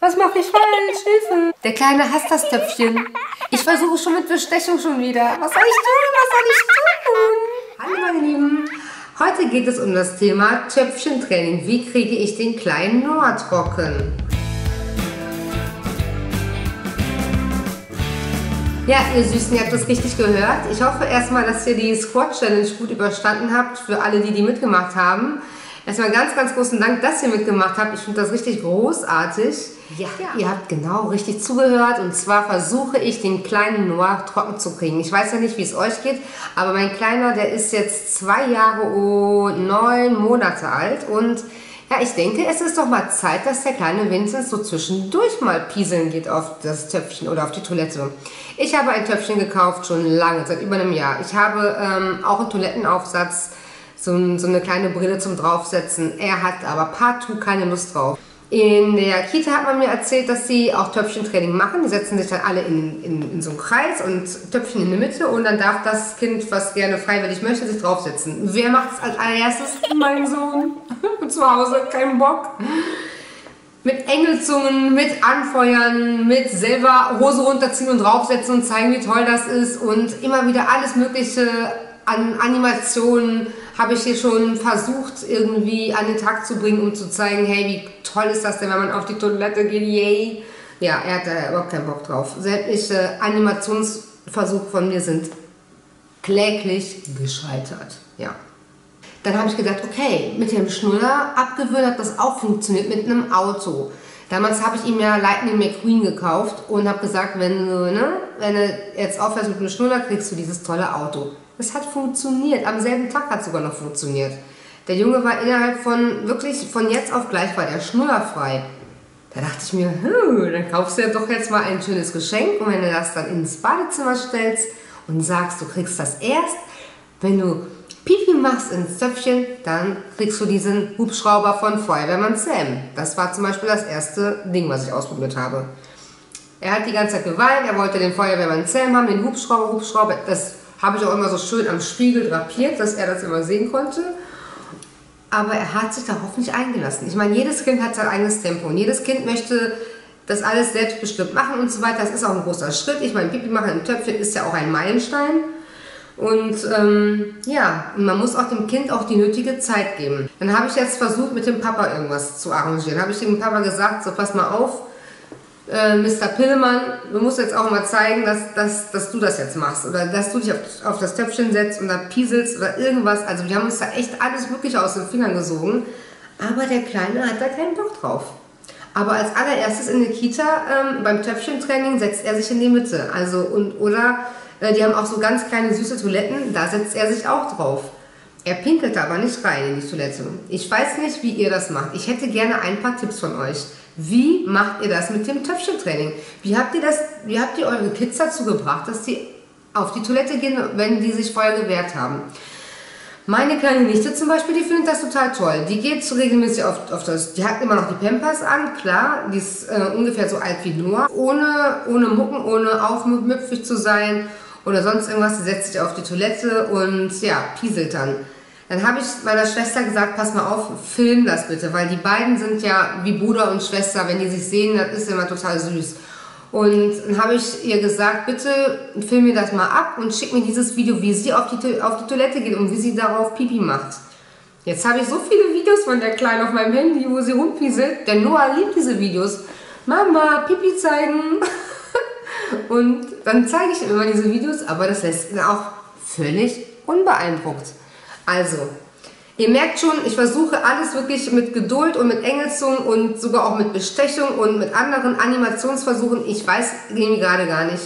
Was mache ich falsch? Hilfe! Der Kleine hasst das Töpfchen. Ich versuche schon mit Bestechung schon wieder. Was soll ich tun? Was soll ich tun? Hallo meine Lieben. Heute geht es um das Thema Töpfchentraining. Wie kriege ich den kleinen Noah trocken? Ja, ihr Süßen, ihr habt das richtig gehört. Ich hoffe erstmal, dass ihr die Squat Challenge gut überstanden habt, für alle, die die mitgemacht haben. Erstmal ganz, ganz großen Dank, dass ihr mitgemacht habt. Ich finde das richtig großartig. Ja. ja. Ihr habt genau richtig zugehört und zwar versuche ich, den kleinen Noah trocken zu kriegen. Ich weiß ja nicht, wie es euch geht, aber mein Kleiner, der ist jetzt zwei Jahre und neun Monate alt und ja, ich denke, es ist doch mal Zeit, dass der kleine Vincent so zwischendurch mal pieseln geht auf das Töpfchen oder auf die Toilette. Ich habe ein Töpfchen gekauft, schon lange, seit über einem Jahr. Ich habe ähm, auch einen Toilettenaufsatz so, so eine kleine Brille zum Draufsetzen. Er hat aber partout keine Lust drauf. In der Kita hat man mir erzählt, dass sie auch Töpfchentraining machen. Die setzen sich dann alle in, in, in, so einen Kreis und Töpfchen in der Mitte und dann darf das Kind, was gerne freiwillig möchte, sich draufsetzen. Wer macht es als allererstes? Mein Sohn. Zu Hause, kein Bock. Mit Engelzungen, mit Anfeuern, mit selber Hose runterziehen und draufsetzen und zeigen, wie toll das ist und immer wieder alles Mögliche an Animationen habe ich hier schon versucht, irgendwie an den Tag zu bringen, um zu zeigen, hey, wie toll ist das denn, wenn man auf die Toilette geht, yay. Ja, er hat da überhaupt keinen Bock drauf. Sämtliche Animationsversuche von mir sind kläglich gescheitert. Ja. Dann habe ich gedacht, okay, mit dem Schnuller abgewöhnt hat das auch funktioniert mit einem Auto. Damals habe ich ihm ja Lightning McQueen gekauft und habe gesagt, wenn du, ne, wenn du jetzt aufhörst mit dem Schnuller, kriegst du dieses tolle Auto. Es hat funktioniert. Am selben Tag hat es sogar noch funktioniert. Der Junge war innerhalb von, wirklich von jetzt auf gleich war der schnullerfrei. Da dachte ich mir, hm, dann kaufst du ja doch jetzt mal ein schönes Geschenk und wenn du das dann ins Badezimmer stellst und sagst, du kriegst das erst, wenn du Pipi machst ins Zöpfchen, dann kriegst du diesen Hubschrauber von Feuerwehrmann Sam. Das war zum Beispiel das erste Ding, was ich ausprobiert habe. Er hat die ganze Zeit geweint, er wollte den Feuerwehrmann Sam haben, den Hubschrauber, Hubschrauber. Das habe ich auch immer so schön am Spiegel drapiert, dass er das immer sehen konnte. Aber er hat sich darauf nicht eingelassen. Ich meine, jedes Kind hat sein eigenes Tempo und jedes Kind möchte das alles selbstbestimmt machen und so weiter. Das ist auch ein großer Schritt. Ich meine, Pipi machen im Töpfchen ist ja auch ein Meilenstein. Und ähm, ja, man muss auch dem Kind auch die nötige Zeit geben. Dann habe ich jetzt versucht, mit dem Papa irgendwas zu arrangieren. Habe ich dem Papa gesagt, so pass mal auf, äh, Mr. Pillmann, du musst jetzt auch mal zeigen, dass, dass, dass du das jetzt machst oder dass du dich auf, auf das Töpfchen setzt und da pieselst oder irgendwas. Also wir haben uns da echt alles wirklich aus den Fingern gesogen, aber der Kleine hat da keinen Bock drauf. Aber als allererstes in der Kita ähm, beim Töpfchentraining setzt er sich in die Mitte. Also und oder äh, die haben auch so ganz kleine süße Toiletten, da setzt er sich auch drauf. Er pinkelt aber nicht rein in die Toilette. Ich weiß nicht, wie ihr das macht. Ich hätte gerne ein paar Tipps von euch. Wie macht ihr das mit dem Töpfchentraining? Wie habt ihr das, wie habt ihr eure Kids dazu gebracht, dass sie auf die Toilette gehen, wenn die sich vorher gewehrt haben? Meine kleine Nichte zum Beispiel, die findet das total toll. Die geht so regelmäßig auf, auf das, die hat immer noch die Pampers an, klar, die ist äh, ungefähr so alt wie Noah, ohne, ohne Mucken, ohne aufmüpfig zu sein oder sonst irgendwas, sie setzt sich auf die Toilette und ja, pieselt dann. Dann habe ich meiner Schwester gesagt, pass mal auf, film das bitte, weil die beiden sind ja wie Bruder und Schwester, wenn die sich sehen, das ist immer total süß. Und dann habe ich ihr gesagt, bitte film mir das mal ab und schick mir dieses Video, wie sie auf die, auf die Toilette geht und wie sie darauf Pipi macht. Jetzt habe ich so viele Videos von der Kleinen auf meinem Handy, wo sie rumpieselt. Der Noah liebt diese Videos. Mama, Pipi zeigen. und dann zeige ich immer diese Videos, aber das lässt ihn auch völlig unbeeindruckt. Also, ihr merkt schon, ich versuche alles wirklich mit Geduld und mit Engelzungen und sogar auch mit Bestechung und mit anderen Animationsversuchen. Ich weiß irgendwie gerade gar nicht,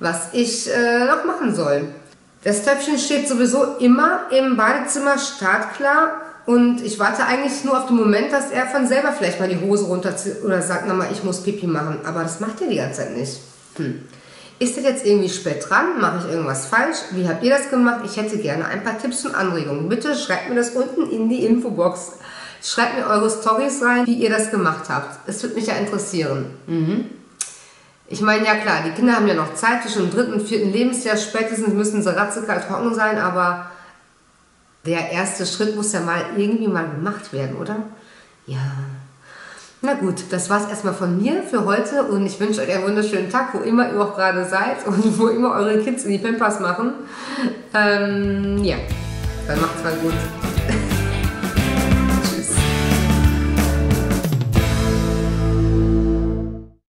was ich äh, noch machen soll. Das Töpfchen steht sowieso immer im Badezimmer startklar und ich warte eigentlich nur auf den Moment, dass er von selber vielleicht mal die Hose runterzieht oder sagt, Mama, ich muss Pipi machen. Aber das macht er die ganze Zeit nicht. Hm. Ist das jetzt irgendwie spät dran? Mache ich irgendwas falsch? Wie habt ihr das gemacht? Ich hätte gerne ein paar Tipps und Anregungen. Bitte schreibt mir das unten in die Infobox. Schreibt mir eure Stories rein, wie ihr das gemacht habt. Es würde mich ja interessieren. Mhm. Ich meine, ja klar, die Kinder haben ja noch Zeit, zwischen dem dritten und vierten Lebensjahr spätestens müssen sie ratzekalt trocken sein, aber der erste Schritt muss ja mal irgendwie mal gemacht werden, oder? Ja. Na gut, das war's erstmal von mir für heute und ich wünsche euch einen wunderschönen Tag, wo immer ihr auch gerade seid und wo immer eure Kids in die Pampers machen. Ähm, ja, dann macht's mal gut. Tschüss.